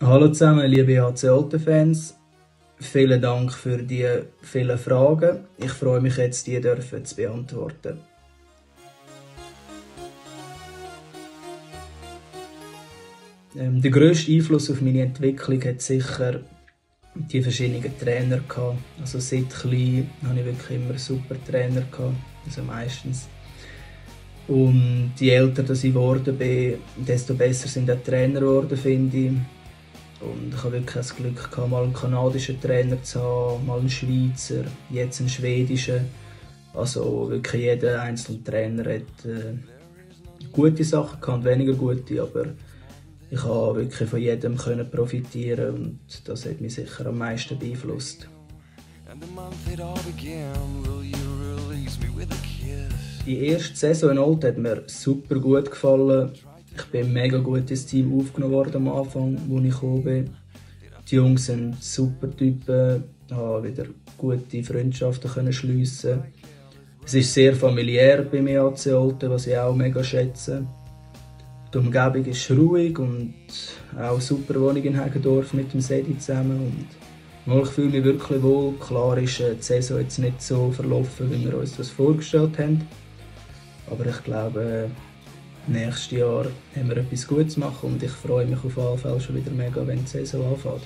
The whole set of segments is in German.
Hallo zusammen, liebe HC Alten-Fans. Vielen Dank für die vielen Fragen. Ich freue mich jetzt, die dürfen zu beantworten. Ähm, der grösste Einfluss auf meine Entwicklung hat sicher die verschiedenen Trainer gehabt. Also seit klein hatte ich wirklich immer super Trainer gehabt, also meistens. Und je älter dass ich geworden bin, desto besser sind die Trainer geworden, finde ich. Und ich habe wirklich das Glück gehabt, mal einen kanadischen Trainer zu haben, mal einen Schweizer, jetzt einen schwedischen. Also wirklich jeder einzelne Trainer hat äh, gute Sachen gehabt, weniger gute, aber ich habe wirklich von jedem können profitieren und das hat mich sicher am meisten beeinflusst. Die erste Saison in Old hat mir super gut gefallen. Ich bin mega gut ins Team aufgenommen worden am Anfang, wo ich gekommen bin. Die Jungs sind super Typen, ich habe wieder gute Freundschaften können schliessen. Es ist sehr familiär bei mir AC Olten, was ich auch mega schätze. Die Umgebung ist ruhig und auch eine super Wohnung in Hagendorf mit dem Sedi zusammen. Und ich fühle mich wirklich wohl. Klar ist äh, die Saison jetzt nicht so verlaufen, wie wir uns das vorgestellt haben. Aber ich glaube, nächstes Jahr haben wir etwas Gutes machen und ich freue mich auf jeden Fall schon wieder mega, wenn die Saison anfängt.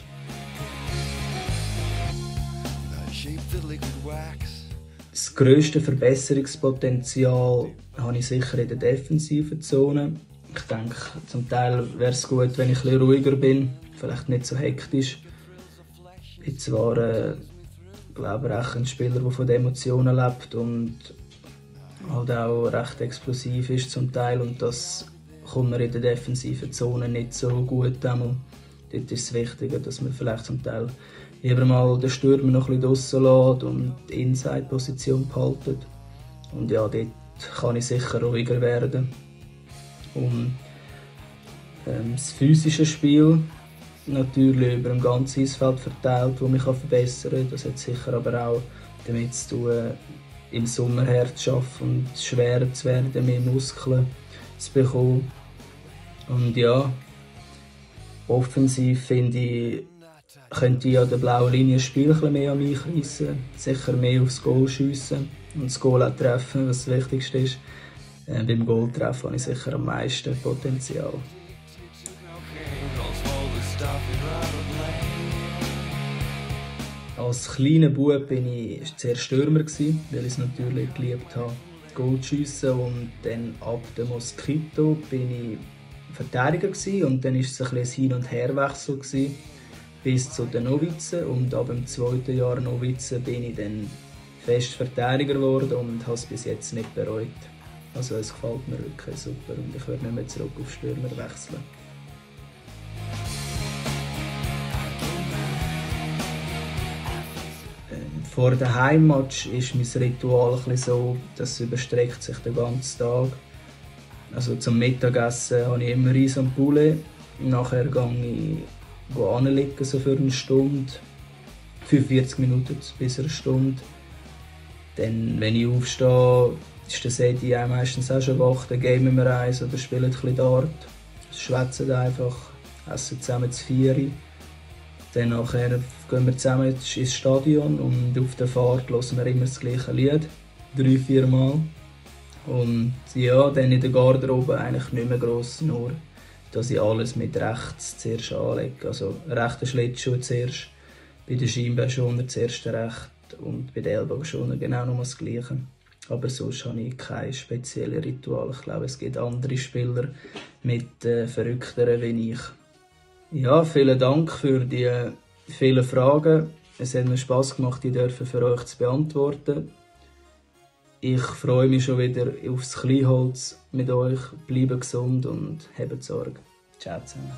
Das grösste Verbesserungspotenzial habe ich sicher in der defensiven Zone. Ich denke, zum Teil wäre es gut, wenn ich etwas ruhiger bin, vielleicht nicht so hektisch. Ich bin zwar, äh, glaube ich, ein Spieler, der von den Emotionen lebt und halt auch recht explosiv ist zum Teil und das kommt mir in der defensiven Zone nicht so gut an. Dort ist es wichtiger, dass man vielleicht zum Teil lieber mal den Stürmer noch ein bisschen draussen lässt und die Inside-Position behaltet. Und ja, dort kann ich sicher ruhiger werden. Und ähm, das physische Spiel natürlich über ein ganzes Eisfeld verteilt, das mich verbessern kann. Das hat sicher aber auch damit zu tun, im Sommer hart zu arbeiten und schwerer zu werden, mehr Muskeln zu bekommen. Und ja, offensiv finde ich, könnte ich an der blauen Linie das Spiel ein mehr an mich reissen. Sicher mehr aufs Goal schiessen und das Goal auch treffen, was das Wichtigste ist. Äh, beim Goaltreffen habe ich sicher am meisten Potenzial. Als kleiner Bub bin ich zuerst Stürmer, weil ich es natürlich geliebt habe, Goal zu schiessen. Und dann ab dem Moskito bin ich Verteidiger und dann war es ein, ein Hin- und Herwechsel bis zu den Novizen. Und ab dem zweiten Jahr Novizen bin ich dann fest Verteidiger geworden und habe es bis jetzt nicht bereut. Also es gefällt mir wirklich super und ich werde nicht mehr zurück auf Stürmer wechseln. Vor dem Heimmatch ist mein Ritual so, das überstreckt sich den ganzen Tag. Also zum Mittagessen habe ich immer Reis und Poulet. Nachher gehe ich anliegen, so für eine Stunde. 45 Minuten bis eine Stunde. Dann, wenn ich aufstehe, ist der Sedi meistens auch schon wach, dann gamen wir eins oder spielen ein bisschen Dart. Schwätzen einfach, essen zusammen zu vier. Dann nachher gehen wir zusammen ins Stadion und auf der Fahrt hören wir immer das gleiche Lied. Drei, vier Mal. Und ja, dann in der Garderobe eigentlich nicht mehr gross, nur dass ich alles mit rechts zuerst anlege. Also rechter Schlittschuh zuerst, bei den Scheinbeinschoner zuerst recht und bei den Ellbogenschoner genau noch das Gleiche. Aber sonst habe ich kein spezielles Ritual. Ich glaube, es gibt andere Spieler mit äh, verrückteren wie ich. Ja, vielen Dank für die vielen Fragen. Es hat mir Spass gemacht, die dürfen für euch zu beantworten. Ich freue mich schon wieder aufs Kleinholz mit euch. Bleibt gesund und habt Sorge. Ciao zusammen.